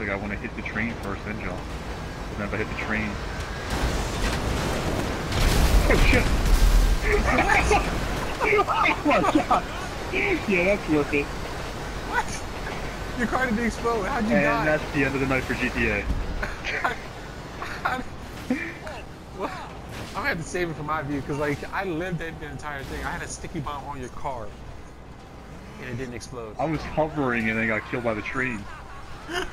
Like I want to hit the train first, then jump. But then if I hit the train. Oh shit! oh my god! Yeah, that's worth it. What? Your car didn't explode. How'd you And die? that's the end of the night for GTA. What? I'm gonna have to save it for my view because like I lived that the entire thing. I had a sticky bomb on your car, and it didn't explode. I was hovering and then got killed by the train.